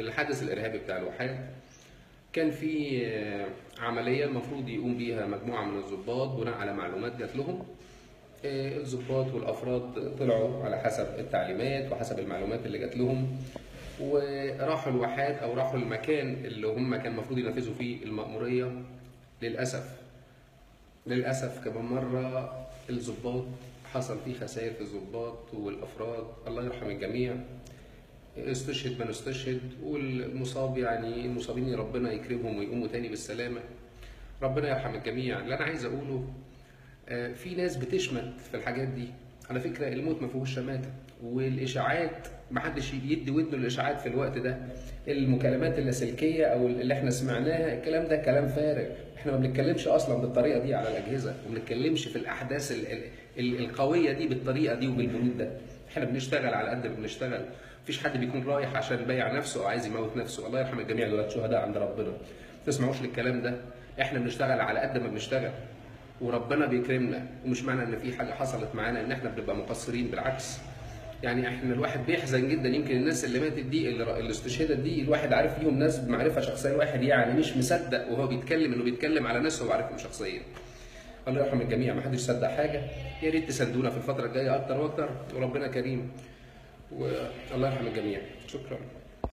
الحدث الإرهابي بتاع الواحات كان في آه، عملية المفروض يقوم بيها مجموعة من الضباط بناء على معلومات جات لهم. آه، الضباط والأفراد طلعوا على حسب التعليمات وحسب المعلومات اللي جات لهم وراحوا الواحات أو راحوا المكان اللي هم كان المفروض ينفذوا فيه المأمورية. للأسف للأسف كمان مرة الضباط حصل فيه خسائر في الضباط والأفراد. الله يرحم الجميع. استشهد من استشهد والمصاب يعني المصابين ربنا يكرمهم ويقوموا تاني بالسلامة. ربنا يرحم الجميع. اللي أنا عايز أقوله آه، في ناس بتشمت في الحاجات دي. على فكرة الموت ما فيهوش شماتة والإشاعات ما حدش يدي ودنه للإشاعات في الوقت ده. المكالمات اللاسلكية أو اللي إحنا سمعناها الكلام ده كلام فارغ. إحنا ما بنتكلمش أصلا بالطريقة دي على الأجهزة وما بنتكلمش في الأحداث ال- ال- ال- القوية دي بالطريقة دي وبالبرود ده. إحنا بنشتغل على قد ما بنشتغل. مفيش حد بيكون رايح عشان بايع نفسه أو عايز يموت نفسه. الله يرحم الجميع دول شهداء عند ربنا. ما تسمعوش للكلام ده. إحنا بنشتغل على قد ما بنشتغل. وربنا بيكرمنا. ومش معنى إن في حاجة حصلت معانا إن إحنا بنبقى مقصرين بالعكس. يعني إحنا الواحد بيحزن جدا. يمكن الناس اللي ماتت دي اللي استشهدت دي الواحد عارف فيهم ناس بمعرفه شخصية. الواحد يعني مش مصدق وهو بيتكلم إنه بيتكلم على ناس هو عارفهم شخصيا. الله يرحم الجميع. ما حدش صدق حاجة. يا ريت تساندونا في الفترة الجاية أكتر وأكتر. وربنا كريم. والله يرحم الجميع. شكرا.